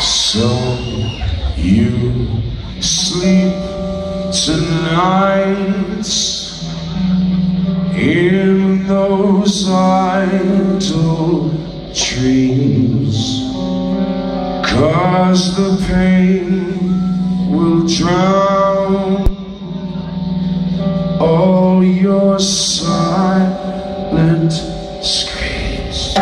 So you sleep tonight in those idle dreams Cause the pain will drown all your silent screams.